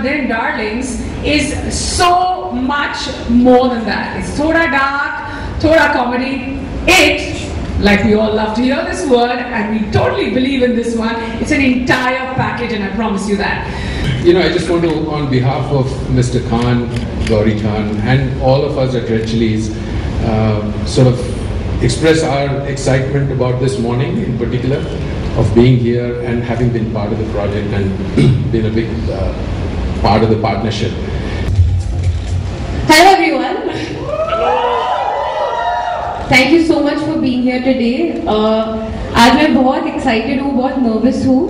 Then Darlings is so much more than that. It's thoda dark, thoda comedy. It, like we all love to hear this word, and we totally believe in this one, it's an entire package, and I promise you that. You know, I just want to, on behalf of Mr. Khan, Gauri Khan, and all of us at Red Chillies, uh, sort of express our excitement about this morning in particular, of being here and having been part of the project and been a big uh, part of the partnership. Hello everyone. Thank you so much for being here today. Uh, I'm very excited and very nervous. Hu,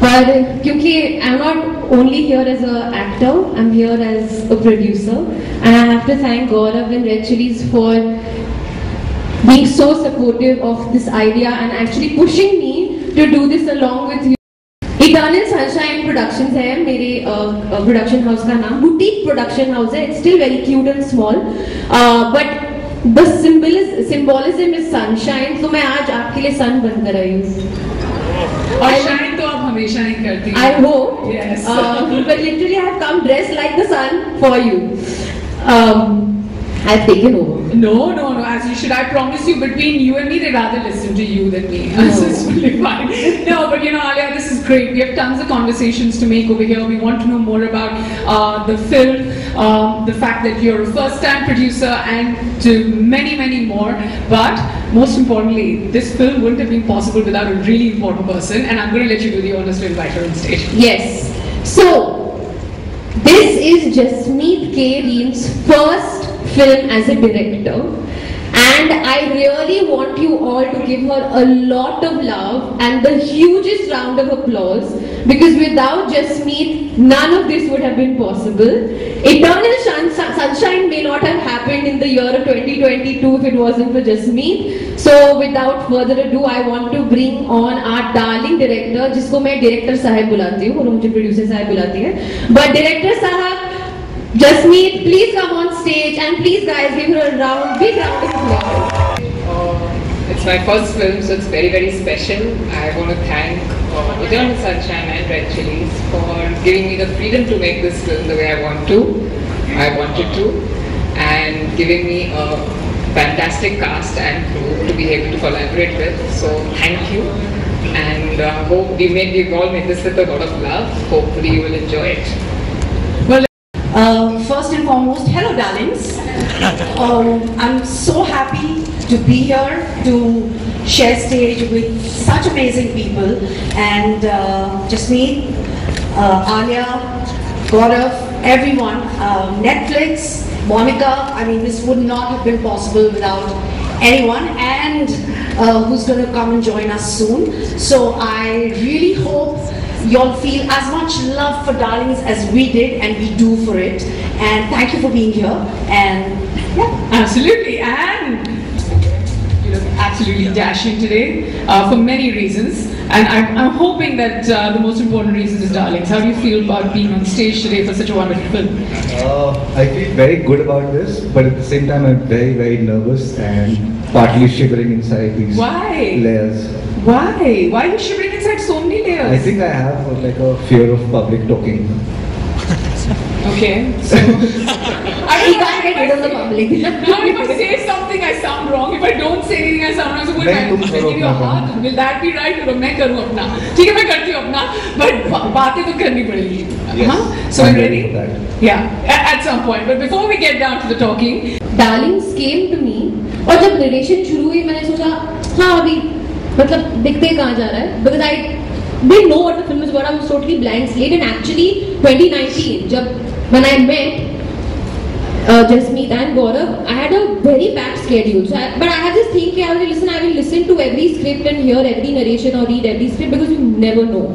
but because I'm not only here as an actor, I'm here as a producer. And I have to thank Gaurav and Red Chillies for being so supportive of this idea and actually pushing me to do this along with you. Eternal Sunshine Productions है मेरे production house का नाम boutique production house है it's still very cute and small but the symbolism is sunshine तो मैं आज आपके लिए सन बनकर आई हूँ और शाइन तो आप हमेशा नहीं करती I hope. Yes. Uh, but literally, I have come dressed like the sun I've taken over. No, no, no, as you should. I promise you, between you and me, they'd rather listen to you than me. This is fully fine. No, but you know, Alia, this is great. We have tons of conversations to make over here. We want to know more about uh, the film, um, the fact that you're a first-time producer, and to many, many more. But most importantly, this film wouldn't have been possible without a really important person, and I'm going to let you do the honors to invite her on stage. Yes. So, this is Jasmeet K. Reen's first film as a director. And I really want you all to give her a lot of love and the hugest round of applause because without Jasmeet, none of this would have been possible. Eternal Shun- Sunshine may not have happened in the year of 2022 if it wasn't for Jasmeet. So without further ado, I want to bring on our darling director, जिसको मैं director साहब बुलाती हूँ और मुझे producer साहब बुलाती है. But director साहब, Jasmeet, please come on stage and please guys give her a round, big round of applause. Uh, it's my first film, so it's very, very special. I want to thank uh, Eternal Sunshine and Red Chillies for giving me the freedom to make this film the way I want to, I wanted to, and giving me a fantastic cast and crew to be able to collaborate with. So thank you, and uh, hope we made we've all made this with a lot of love. Hopefully you will enjoy it. Uh, first and foremost, hello darlings. Um, I'm so happy to be here to share stage with such amazing people and uh, Jasmeet, uh, Alia, Gaurav, everyone, uh, Netflix, Monika. I mean, this would not have been possible without anyone and uh, who's going to come and join us soon. So I really hope you all feel as much love for Darlings as we did and we do for it. And thank you for being here. And yeah. Absolutely, and you look absolutely dashing today uh, for many reasons. And I'm, I'm hoping that uh, the most important reason is Darlings. How do you feel about being on stage today for such a wonderful film? Uh, I feel very good about this, but at the same time, I'm very, very nervous and partly shivering inside these Why? layers. Why? Why are you shivering inside so many layers? I think I have uh, like a fear of public talking. Okay, so. I He can't get rid of the public. Now, if I say something, I sound wrong. If I don't say anything, I sound wrong. So, will, करो will give you a hug? Will that be right? और मैं करूँ अपना ठीक है मैं करती हूँ अपना but बातें तो करनी पड़ेगी Yes, हाँ? So, I'm ready ready? for that. Yeah, at some point. But before we get down to the talking, Darlings came to me और जब नरेशन शुरू हुई मैंने सोचा हाँ अभी मतलब दिखते कहाँ जा रहा है because I didn't know what the film was about. I was totally blank slate. And actually, 2019, when I met uh, Jasmeet and Gaurav, I had a very packed schedule. So I, but I had this thing that I will listen. I will listen to every script and hear every narration or read every script because you never know.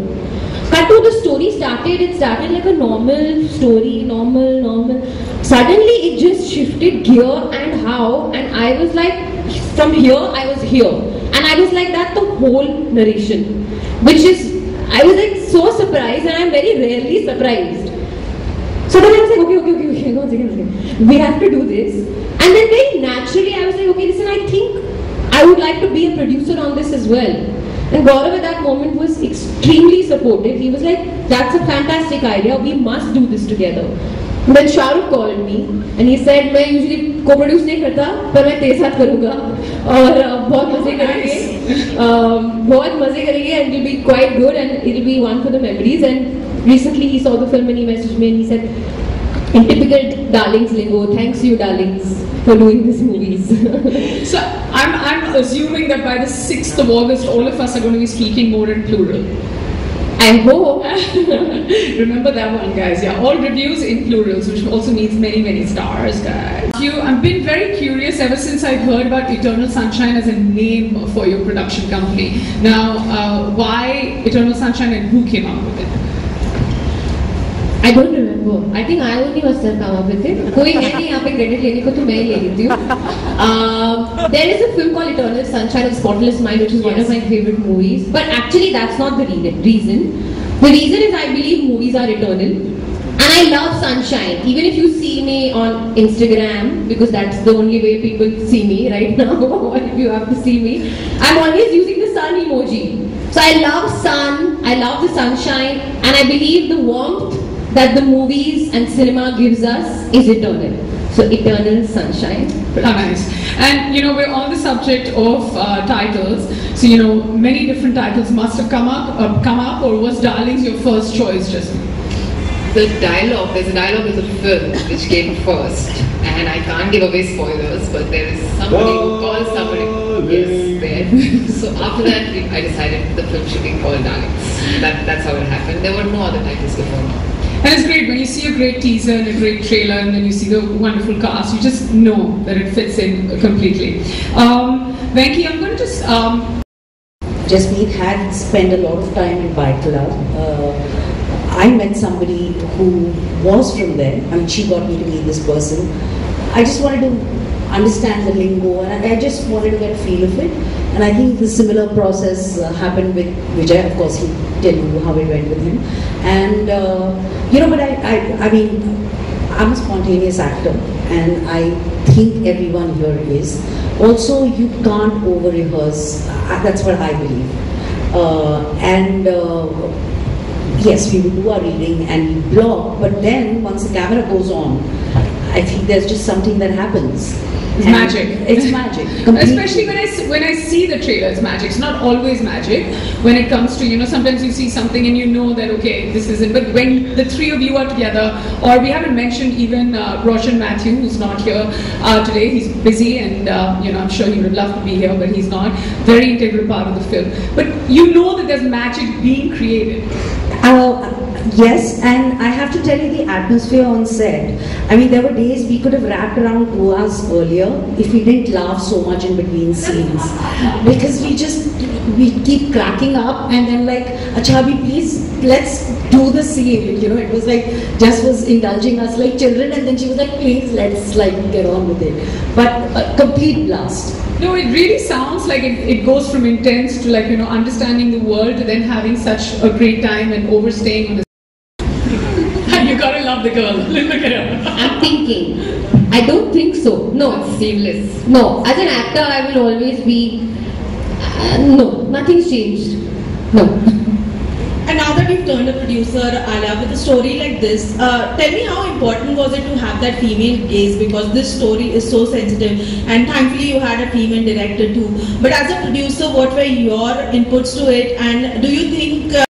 But to the story started, it started like a normal story, normal, normal. Suddenly, it just shifted gear and how, and I was like, from here, I was here, and I was like that the whole narration, which is I was like so surprised, and I'm very rarely surprised. So then I was like, okay, okay, okay, okay, one second, one second. We have to do this. And then very naturally, I was like, okay, listen, I think I would like to be a producer on this as well. And Gaurav at that moment was extremely supportive. He was like, that's a fantastic idea, we must do this together. Then Shahrukh called me and he said, मैं usually co-produce नहीं करता पर मैं तेरे साथ करूँगा और uh, बहुत मज़े करेंगे um, बहुत मज़े करेंगे and it'll be quite good and it'll be one for the memories and recently he saw the film and he messaged me and he said in typical darlings lingo thanks you darlings for doing these movies So I'm, I'm assuming that by the 6th of August, all of us are going to be speaking more in plural. I hope Remember that one, guys. Yeah, all reviews in plurals, which also means many, many stars, guys. You, I've been very curious ever since I heard about Eternal Sunshine as a name for your production company. Now, uh, why Eternal Sunshine and who came up with it? I don't remember. I think I only must have come up with it. कोई है नहीं यहाँ पे credit लेने को तो मैं ही ले लेती हूँ. Um, there is a film called Eternal Sunshine of the Spotless Mind, which is one of my favorite movies. But actually, that's not the re- reason. The reason is I believe movies are eternal. And I love sunshine. Even if you see me on Instagram, because that's the only way people see me right now, or if you have to see me, I'm always using the sun emoji. So I love sun, I love the sunshine, and I believe the warmth that the movies and cinema gives us is eternal. So eternal sunshine. Ah, nice. And you know, we're on the subject of uh, titles. So you know, many different titles must have come up, uh, come up, or was Darlings your first choice, just? The dialogue, there's a dialogue in the film which came first, and I can't give away spoilers, but there is somebody who calls somebody. Yes, there. so after that, I decided the film should be called Darlings. That, that's how it happened. There were no other titles before now. And it's great when you see a great teaser and a great trailer, and then you see the wonderful cast. You just know that it fits in completely. Um, Venki, I'm going to just. Um, Jasmeet had spent a lot of time in Byculla. Uh, I met somebody who was from there. I mean, she got me to meet this person. I just wanted to understand the lingo and I just wanted to get a feel of it. And I think the similar process uh, happened with Vijay. Of course, he'll tell you how it went with him. And, uh, you know, but I, I, I mean, I'm a spontaneous actor, and I think everyone here is. Also, you can't over rehearse. That's what I believe. Uh, and uh, yes, we will do our reading and we block, but then once the camera goes on, I think there's just something that happens. It's And magic. It's magic. completely. Especially when I when I see the trailer, it's magic. It's not always magic. When it comes to you know, sometimes you see something and you know that okay, this isn't. But when the three of you are together, or we haven't mentioned even uh, Roshan Matthew, who's not here uh, today. He's busy, and uh, you know, I'm sure he would love to be here, but he's not. Very integral part of the film. But you know that there's magic being created. Yes, and I have to tell you the atmosphere on set. I mean, there were days we could have wrapped around two hours earlier if we didn't laugh so much in between scenes. Because we just, we keep cracking up and then like, Achabi, please, let's do the scene. You know, it was like, Jess was indulging us like children and then she was like, please, let's like get on with it. But a complete blast. No, it really sounds like it, it goes from intense to like, you know, understanding the world to then having such a great time and overstaying on the You the girl. Look at. I'm thinking. I don't think so. No. It's seamless. No. As an actor, I will always be. Uh, no. Nothing's changed. No. And now that you've turned a producer, Alia, with a story like this, uh, tell me how important was it to have that female gaze because this story is so sensitive and thankfully you had a female director too. But as a producer, what were your inputs to it and do you think uh,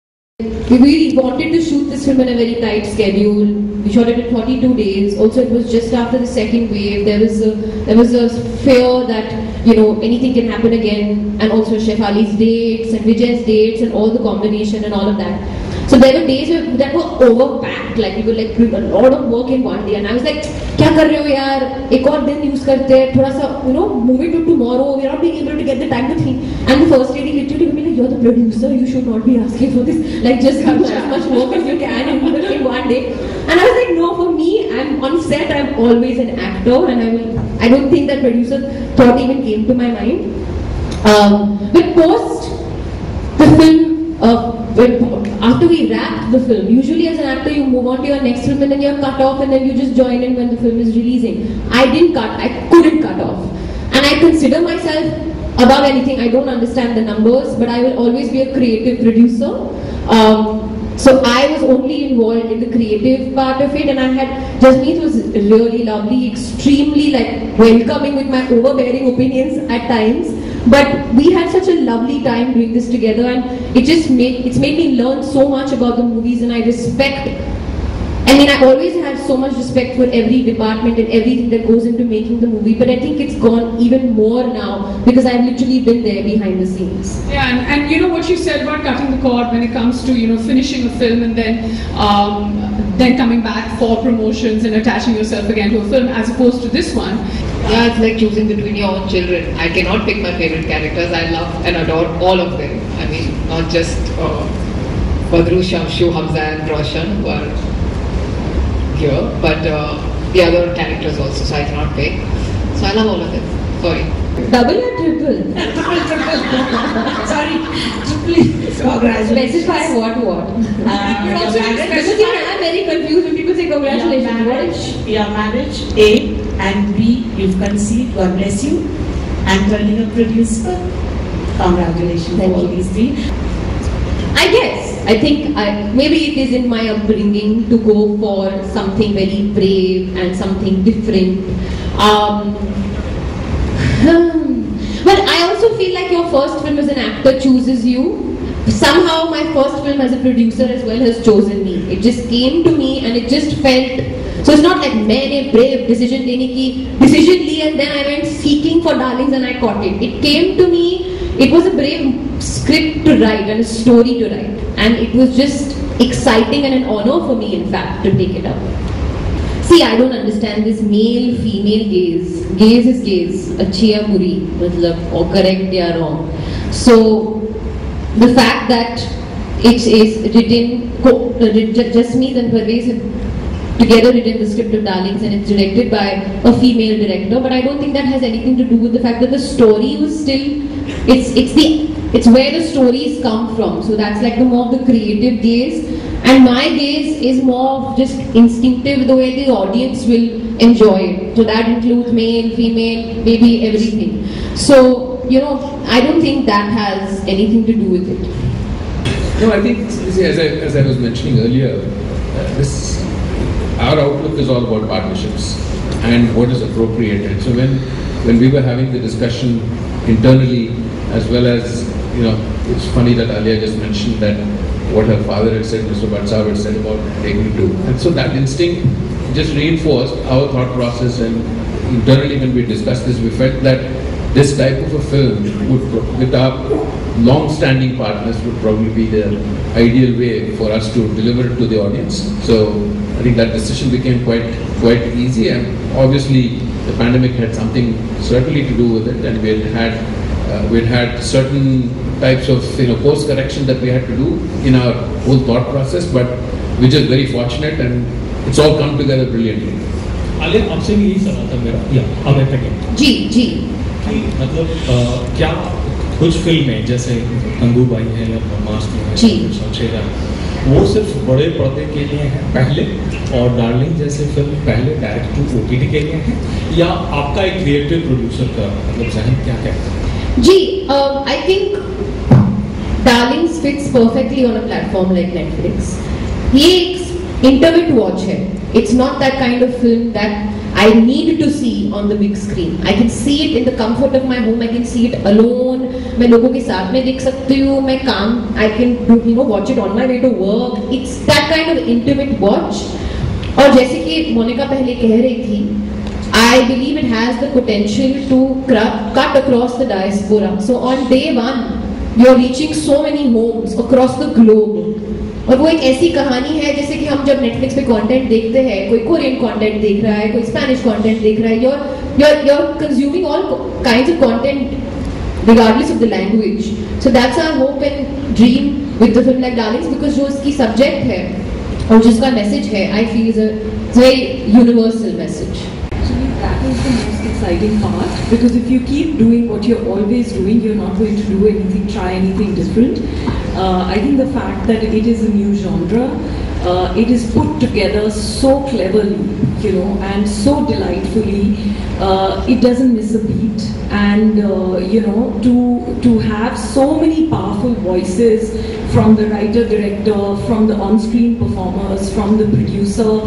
We really wanted to shoot this film in a very tight schedule. We shot it in 42 days. Also, it was just after the second wave. There was a there was a fear that you know, anything can happen again. And also Shefali's dates and Vijay's dates and all the combination and all of that. So there were days that were overpacked, like we were like doing a lot of work in one day. And I was like, क्या कर रहे हो यार एक और दिन use करते हैं थोड़ा सा you know moving to tomorrow we are not being able to get the time to think and the first lady literally me like, you are the producer. You should not be asking for this. Like just have as much work as you can in one day. And I was like, no, for me, I'm on set, I'm always an actor, and I will. I don't think that producer thought even came to my mind. Um, but post the film, uh, after we wrapped the film, usually as an actor you move on to your next film and then you're cut off and then you just join in when the film is releasing. I didn't cut, I couldn't cut off. And I consider myself above anything, I don't understand the numbers, but I will always be a creative producer. Um, so I was only involved in the creative part of it, and I had Jasmeet was really lovely, extremely like welcoming with my overbearing opinions at times. But we had such a lovely time doing this together, and it just made it's made me learn so much about the movies, and I respect I mean, I always had so much respect for every department and everything that goes into making the movie, but I think it's gone even more now because I've literally been there behind the scenes. Yeah, and, and you know what you said about cutting the cord when it comes to you know finishing a film and then um, then coming back for promotions and attaching yourself again to a film as opposed to this one. Yeah, it's like choosing between your own children. I cannot pick my favorite characters. I love and adore all of them. I mean, not just uh, Badru, Shamshu, Hamza, and Roshan, who are here, but uh, the other characters also. So I cannot pick. So I love all of them. Sorry. Double or triple? Sorry, please, congratulations. Specify what what. Uh, your because marriage, you know, I'm very confused when people say congratulations. What marriage, your marriage, A, and B, you've conceived, God bless you, and turning a producer. Congratulations Thank to all you. these three. I guess. I think I, maybe it is in my upbringing to go for something very brave and something different. Um, but I also feel like your first film as an actor chooses you. Somehow, my first film as a producer as well has chosen me. It just came to me and it just felt. So it's not like मैंने brave decision लेने की decision ली and then I went seeking for darlings and I caught it. It came to me. it was a brave script to write and a story to write, and it was just exciting and an honor for me, in fact, to take it up. See, I don't understand this male female gaze. Gaze is gaze, achiya muri, or correct are wrong. So, the fact that it is written, uh, Jasmeet and Parvez together written the script of Darlings and it's directed by a female director. But I don't think that has anything to do with the fact that the story was still it's it's the it's where the stories come from. So that's like the more of the creative gaze. And my gaze is more of just instinctive, the way the audience will enjoy it. So that includes male, female, maybe everything. So, you know, I don't think that has anything to do with it. No, I think, see, as I, as I was mentioning earlier, uh, this, our outlook is all about partnerships and what is appropriate. And so when, when we were having the discussion internally, as well as, you know, it's funny that Alia just mentioned that what her father had said, Mr. Batsar had said about taking to. And so that instinct just reinforced our thought process and internally when we discussed this, we felt that this type of a film would, with our long-standing partners, would probably be the ideal way for us to deliver it to the audience. So I think that decision became quite quite easy, and obviously the pandemic had something certainly to do with it, and we had uh, we had certain types of you know course correction that we had to do in our whole thought process. But we're just very fortunate, and it's all come together brilliantly. Alia आपसे भी यही सवाल था मेरा या अब तक जी जी कि मतलब uh, क्या कुछ फिल्में जैसे गंगूबाई है या मास्टर है जी वो सिर्फ़ बड़े पर्दे के लिए है, पहले, और डार्लिंग जैसे फ़िल्म पहले डायरेक्ट टू ओ के लिए है, या आपका एक क्रिएटिव प्रोड्यूसर का मतलब जहन क्या कहते हैं? जी I think Darling fits perfectly on a platform like Netflix ये एक टू वॉच है. It's not that kind of film that I need to see on the big screen. I can see it in the comfort of my home. I can see it alone. मैं लोगों के साथ में देख सकती हूँ. मैं काम I can do you know watch it on my way to work. It's that kind of intimate watch. और जैसे कि मोनिका पहले कह रही थी I believe it has the potential to cra- cut across the diaspora. So on day one, you're reaching so many homes across the globe. और वो एक ऐसी कहानी है, जैसे कि हम जब नेटफ्लिक्स पे कंटेंट देखते हैं, कोई कोरियन कंटेंट देख रहा है, कोई स्पेनिश कंटेंट देख रहा है your your your consuming all kinds of content regardless of the language so that's our hope and dream with the film like Darlings because जो उसकी सब्जेक्ट है, और जिसका मैसेज है I feel is a very universal message the most exciting part because if you keep doing what you're always doing, you're not going to do anything, try anything different. Uh, I think the fact that it is a new genre, uh, it is put together so cleverly you know, and so delightfully. Uh, it doesn't miss a beat, and uh, you know, to to have so many powerful voices from the writer director, from the on-screen performers, from the producer,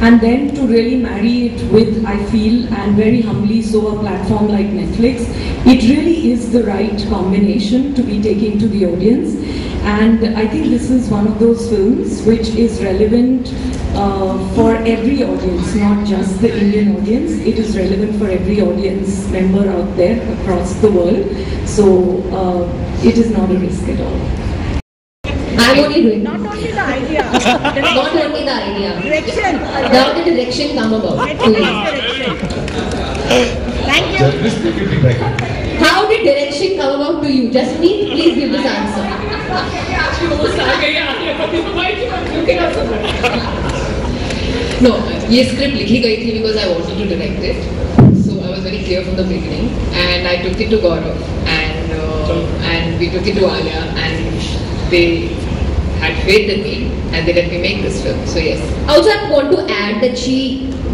and then to really marry it with, I feel, and very humbly so, a platform like Netflix. It really is the right combination to be taking to the audience. And I think this is one of those films which is relevant uh, for every audience, not just the Indian audience. It is relevant for every audience member out there across the world. So uh, it is not a risk at all. I'm only doing Not only the idea, the not only the idea. direction. Now the direction come about. Thank you. Just make it right. How did direction come about to you? Jasmeet, please give this answer no, ये script लिखी गई थी because I wanted to direct it so I was very clear from the beginning and I took it to Gaurav and and we took it to Alia and had faith in me and they let me make this film. So yes. Also, I want to add that she,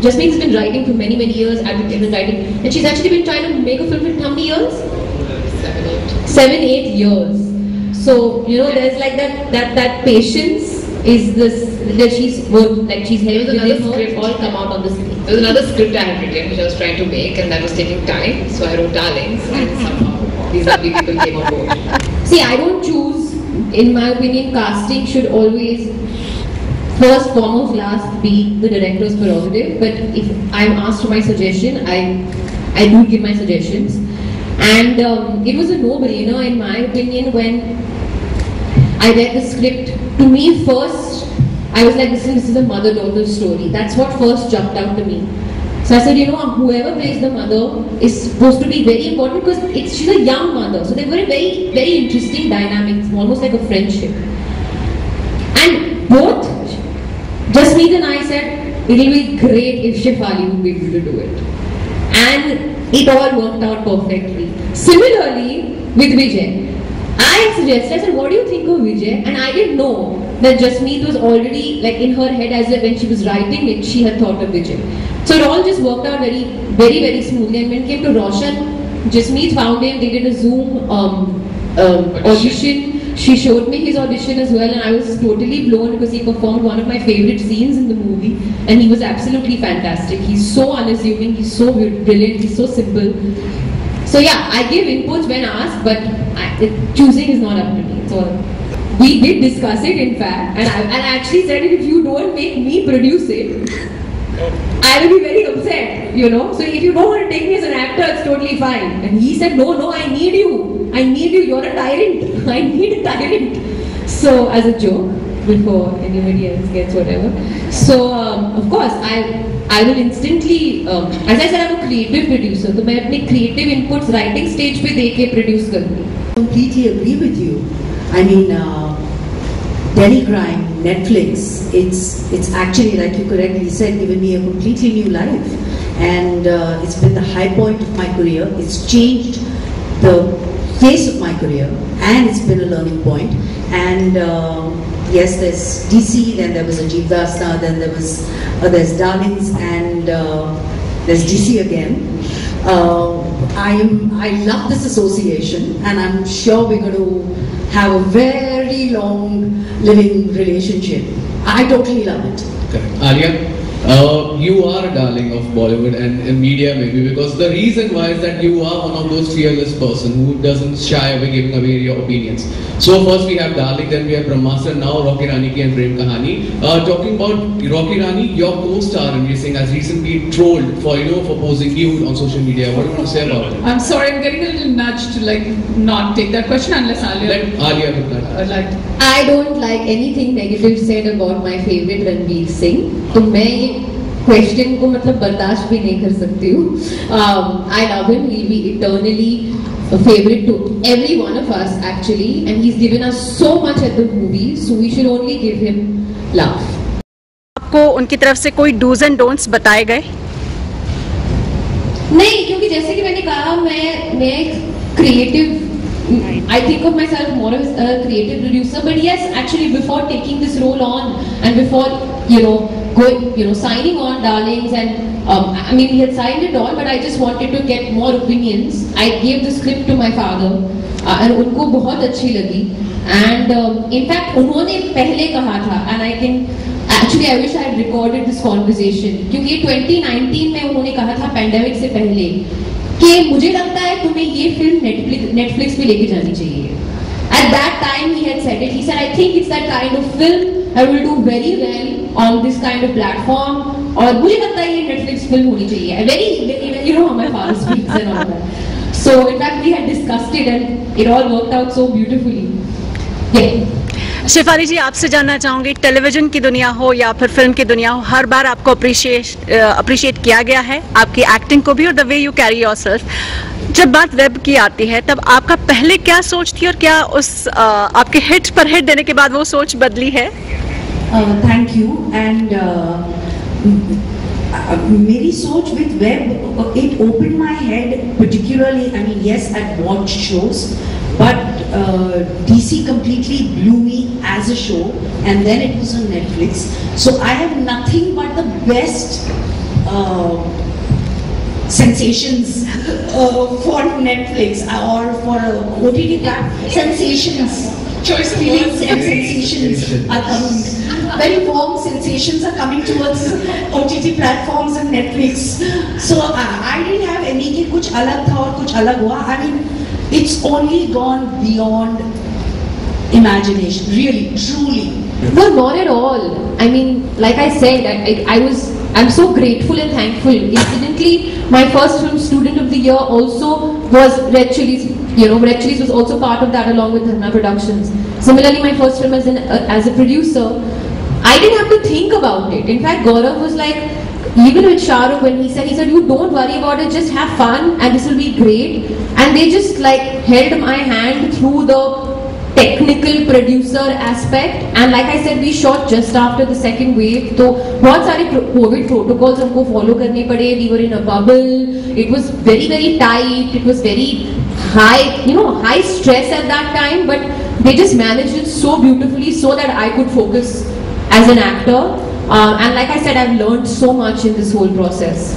Jasmeet's been writing for many many years. I've been writing, and she's actually been trying to make a film for how many years? Seven eight. Seven eight years. So you know, there's like that that that patience is this that she's worked like she's There was helped another with her script. all come out on the screen. There was another script I had written which I was trying to make, and that was taking time. So I wrote Darlings, and somehow these lovely people came on board. See, I don't choose. In my opinion, casting should always first, foremost, last be the director's prerogative. But if I'm asked for my suggestion, I I do give my suggestions. And um, it was a no-brainer, you know, in my opinion, when I read the script. To me, first, I was like, this is, this is a mother-daughter story. That's what first jumped out to me. So I said, you know, whoever plays the mother is supposed to be very important because it's, she's a young mother. So they've got a very, very interesting dynamic, almost like a friendship. And both Jasmeet and I said, it'll be great if Shefali would be able to do it. And it all worked out perfectly. Similarly, with Vijay. I suggested, I said, what do you think of Vijay? And I didn't know that Jasmeet was already, like in her head, as if when she was writing it, she had thought of Vijay. So it all just worked out very, very, very smoothly. And when it came to Roshan, Jasmeet found him, they did a Zoom um, um, audition. She showed me his audition as well, and I was totally blown because he performed one of my favorite scenes in the movie, and he was absolutely fantastic. He's so unassuming, he's so brilliant, he's so simple. So yeah, I give inputs when asked, but I, it, choosing is not up to me. So we did discuss it, in fact, and I, and I actually said if you don't make me produce it, I will be very upset, you know. So if you don't want to take me as an actor, it's totally fine. And he said, no, no, I need you. I need you. You're a tyrant. I need a tyrant. So as a joke, before anybody else gets whatever. So um, of course, I I will instantly, um, as I said, I'm a creative producer. तो मैं अपने creative inputs writing stage पे दे के produce करूँगी. completely agree with you. I mean, uh, Delhi Crime, Netflix, it's, it's actually, like you correctly said, given me a completely new life. And uh, it's been the high point of my career. It's changed the face of my career and it's been a learning point. And uh, yes, there's DC, then there was Ajeeb Daastaan, then there was, uh, there's Darlings and uh, there's DC again. Uh, I am, I love this association and I'm sure we're going to have a very long living relationship. I totally love it. Alia, uh, you are a darling of Bollywood and, and, media maybe because the reason why is that you are one of those fearless person who doesn't shy away giving away your opinions. So first we have Darling, then we have Brahmastra, now Rocky Rani ki and Prem Kahani. Uh, talking about Rocky Rani, your co-star in Singh has recently trolled for you know for posing nude on social media. What do you want to say about it? I'm sorry, I'm getting a little nudged to like not take that question unless Alia. Let Alia do that. Uh, like, I don't like anything negative said about my favorite Ranveer Singh. So, मैं question को मतलब बर्दाश्त भी नहीं कर सकती हूँ। I love him he be eternally favourite to every one of us actually and he is given us so much at the movie so we should only give him love आपको उनकी तरफ़ से कोई डूज एंड डोंट्स बताए गए? नहीं क्योंकि जैसे कि मैंने कहा मैं मैं एक creative I think of myself more creative producer but yes actually before taking this role on and before you know going, you know, signing on Darlings and um, I mean, he had signed it all, but I just wanted to get more opinions. I gave the script to my father uh, and उनको बहुत अच्छी लगी and um, in fact उन्होंने पहले कहा था and I can actually I wish I had recorded this conversation क्योंकि 2019 में उन्होंने कहा था pandemic से पहले कि मुझे लगता है तुम्हें ये फ़िल्म नेटफ्लिक्स नेटफ्लिक्स पे लेके जानी चाहिए At that time, he had said it. He said, I think it's that kind of film that will do very well on this kind of platform. और मुझे लगता है ये नेटफ्लिक्स फ़िल्म होनी चाहिए very, very you know how my father speaks and all that so in fact we had discussed it and it all worked out so beautifully yeah Shefali जी आपसे जानना चाहूँगी टेलीविज़न की दुनिया हो या फिर फ़िल्म की दुनिया हो हर बार आपको अप्रिशिएट अप्रिशिएट किया गया है आपकी एक्टिंग को भी और the way you carry yourself जब बात वेब की आती है तब आपका पहले क्या सोच थी और क्या उस uh, आपके हिट पर हिट देने के बाद वो सोच बदली है थैंक यू एंड मेरी सोच with web it open my head particularly I mean yes I watch shows but completely blew me as a show, and then it was on Netflix. So I have nothing but the best uh, sensations uh, for Netflix uh, or for uh, OTT platform, sensations choice feelings and sensations are coming. Very warm sensations are coming towards OTT platforms and Netflix. So uh, I didn't have any ki kuch alag tha aur kuch alag hua. I mean, it's only gone beyond imagination, really, truly. No, not at all. I mean, like I said, I, I, I was I'm so grateful and thankful. Incidentally, my first film, Student of the Year, also was Red Chillies. You know, Red Chillies was also part of that along with Dharma Productions. Similarly, my first film as, an, uh, as a producer, I didn't have to think about it. In fact, Gaurav was like, even with Shahrukh when he said, he said, you don't worry about it, just have fun and this will be great. And they just like held my hand through the technical producer aspect and like I said we shot just after the second wave तो बहुत सारे Covid protocols हमको follow करने पड़े. We were in a bubble it was very very tight it was very high you know high stress at that time but they just manage it so beautifully so that I could focus as an actor and like I said I learn so much in this whole process